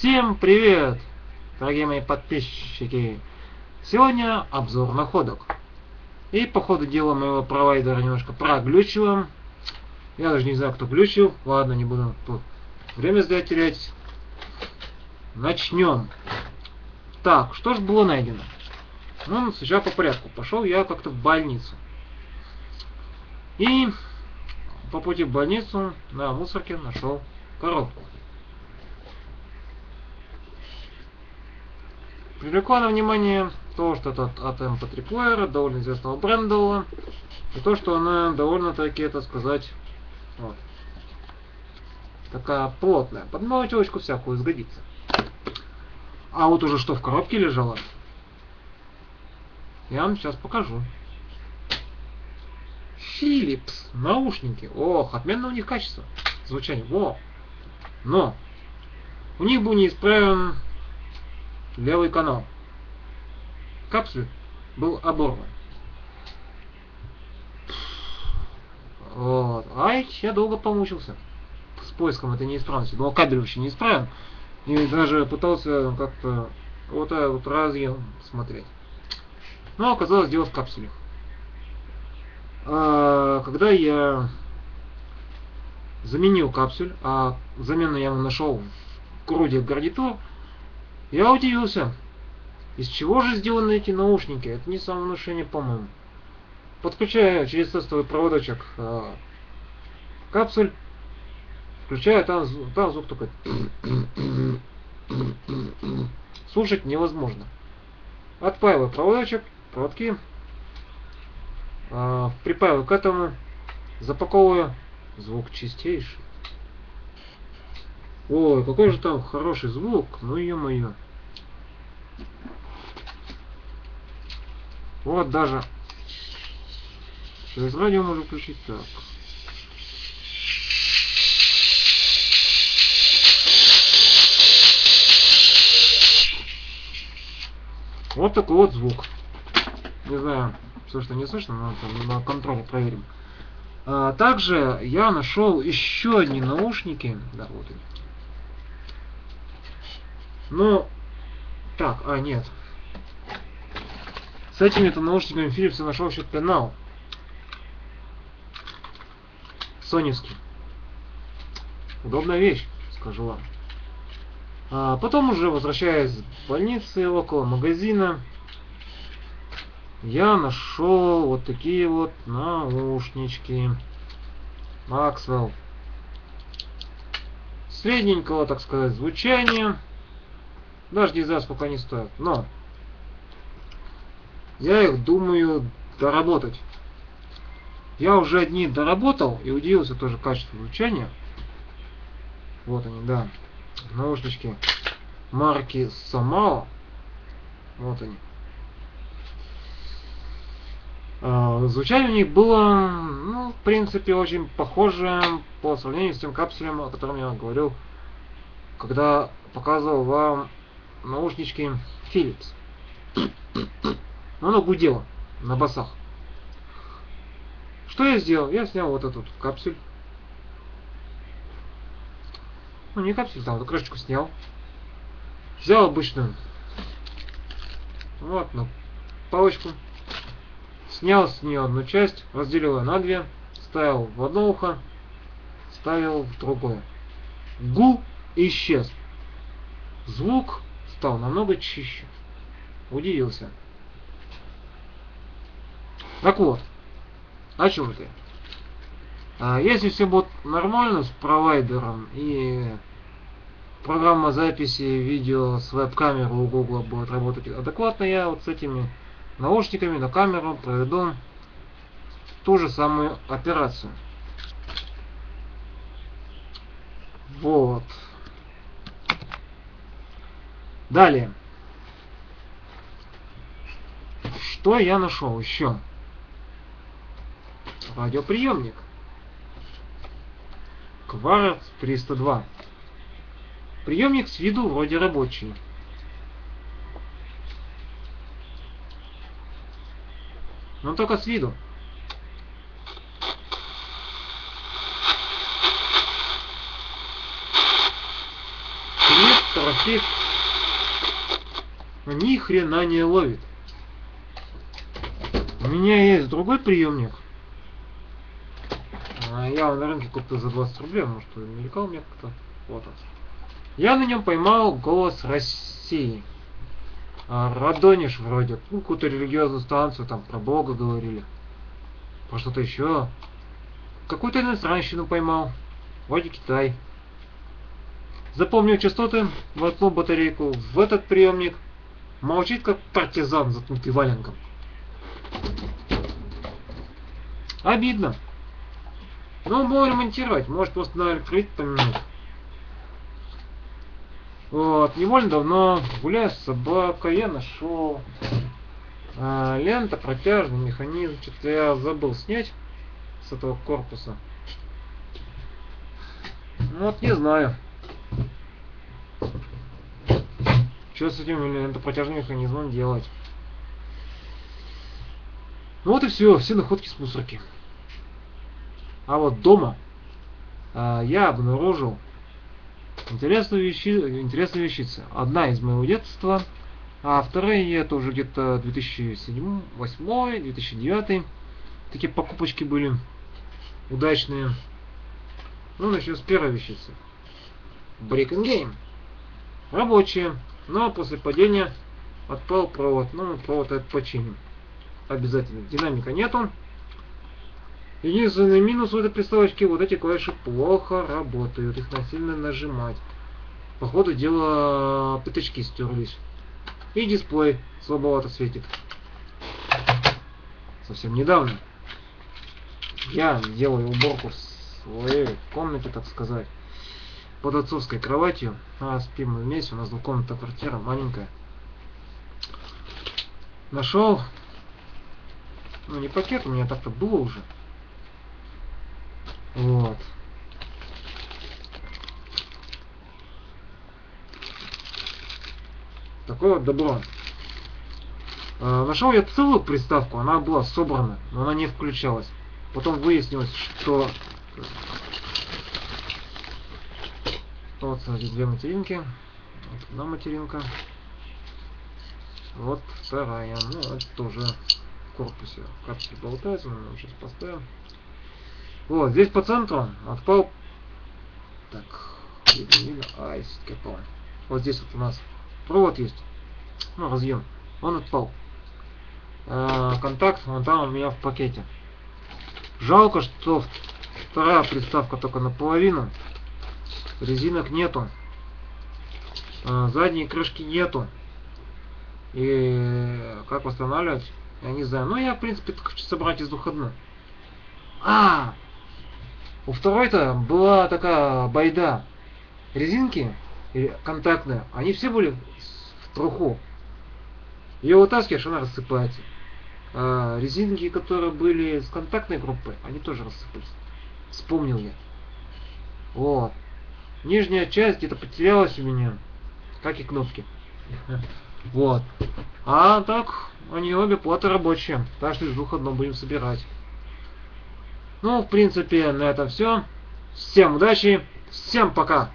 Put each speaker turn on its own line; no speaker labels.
Всем привет, дорогие мои подписчики! Сегодня обзор находок. И по ходу дела моего провайдера немножко проглючиваем. Я даже не знаю, кто глючил. Ладно, не буду тут время зря терять. Начнем. Так, что же было найдено? Ну, сначала по порядку. Пошел я как-то в больницу. И по пути в больницу на мусорке нашел коробку. Привлекло на внимание то, что это от MP3 плеера, довольно известного бренда, и то, что она довольно-таки, это сказать, вот, такая плотная. Под мелочевочку всякую сгодится. А вот уже что в коробке лежало, я вам сейчас покажу. Philips наушники. Ох, отменно у них качество звучания. Во. Но у них был неисправен левый канал. Капсуль был оборван. Вот. Ай, я долго помучился с поиском этой неисправности. Но кабель вообще не исправен. И даже пытался как-то вот вот разъем смотреть. Но оказалось дело в капсуле. А, когда я заменил капсуль, а замену я нашел в груди гарнитур, я удивился. Из чего же сделаны эти наушники? Это не самовнушение, по-моему. Подключаю через тестовый проводочек э, капсуль. Включаю, там, там звук такой. Слушать невозможно. Отпаиваю проводочек, проводки. Э, припаиваю к этому. Запаковываю. Звук чистейший. Ой, какой же там хороший звук. Ну ё-моё. Вот даже через радио можно включить так. Вот такой вот звук. Не знаю, слышно, не слышно, но это на контроле проверим. А, также я нашел еще одни наушники. Да, вот они. Ну, так, а нет, с этими-то наушниками Philips я нашел еще пенал. Соневский. Удобная вещь, скажу вам. А потом уже возвращаясь в больницы, около магазина, я нашел вот такие вот наушнички. Maxwell. Средненького, так сказать, звучания. Даже не знаю, сколько они стоят. Но я их думаю доработать. Я уже одни доработал и удивился тоже качеству звучания. Вот они, да. Наушнички марки Самао. Вот они. А, звучание у них было, ну, в принципе, очень похоже по сравнению с тем капсулем, о котором я говорил, когда показывал вам наушнички Philips. Но оно гудело на басах. Что я сделал? Я снял вот эту капсуль. Ну, не капсуль, там, эту крышечку снял. Взял обычную. Вот, ну, палочку. Снял с нее одну часть, разделил ее на две, ставил в одно ухо, ставил в другое. Гул исчез. Звук стал намного чище. Удивился. Так вот, о чем это? А, если все будет нормально с провайдером и программа записи видео с веб-камеры у Google будет работать адекватно, я вот с этими наушниками на камеру проведу ту же самую операцию. Вот. Далее. Что я нашел еще? радиоприемник. Кварц 302. Приемник с виду вроде рабочий. Но только с виду. Селектор штифт. Ни хрена не ловит. У меня есть другой приемник. А, я на рынке купил за 20 рублей, может, мелькал мне как-то. Вот он. Я на нем поймал голос России. А, Радониш вроде. Ну, какую-то религиозную станцию, там про Бога говорили. Про что-то еще. Какую-то иностранщину поймал. Вроде Китай. Запомнил частоты, воткнул батарейку в этот приемник. Молчит как партизан, заткнутый валенком. Обидно. Ну, будем ремонтировать. Может, просто надо открыть поменять. Вот, невольно давно, гуляя с собакой, я нашел а, лента, протяжный механизм. Что-то я забыл снять с этого корпуса. Ну, вот, не знаю. Что с этим лентопротяжным механизмом делать? Ну вот и все, все находки с мусорки. А вот дома а, я обнаружил интересную, вещи, интересную вещицу. Одна из моего детства, а вторая это уже где-то 2007, 2008, 2009. Такие покупочки были удачные. Ну, начнем с первой вещицы. Breaking Game. Рабочие, но после падения отпал провод. Ну, провод это починим. Обязательно. Динамика нету. Единственный минус у этой приставочки, вот эти клавиши плохо работают, их насильно нажимать. По ходу дела пятачки стерлись. И дисплей слабовато светит. Совсем недавно я делаю уборку в своей комнате, так сказать, под отцовской кроватью. А спим мы вместе, у нас двухкомнатная квартира, маленькая. Нашел, ну не пакет, у меня так-то было уже. Вот. Такое вот добро. Э, нашел я целую приставку, она была собрана, но она не включалась. Потом выяснилось, что... Вот, смотрите, две материнки. Вот одна материнка. Вот вторая. Ну, это тоже в корпусе. Капсуль болтается, мы сейчас поставим. Вот, здесь по центру отпал... Так, видно, видно. Ай, все Вот здесь вот у нас провод есть. Ну, разъем. Он отпал. Э, контакт вон там у меня в пакете. Жалко, что вторая приставка только наполовину. Резинок нету. Э, задней крышки нету. И как восстанавливать, я не знаю. Но я, в принципе, хочу собрать из двух одну. А, у второй-то была такая байда. Резинки контактные, они все были в труху. Ее вытаскиваешь, она рассыпается. А резинки, которые были с контактной группой, они тоже рассыпались. Вспомнил я. Вот. Нижняя часть где-то потерялась у меня. Как и кнопки. Вот. А так, они обе платы рабочие. Так что из двух одно будем собирать. Ну, в принципе, на этом все. Всем удачи, всем пока!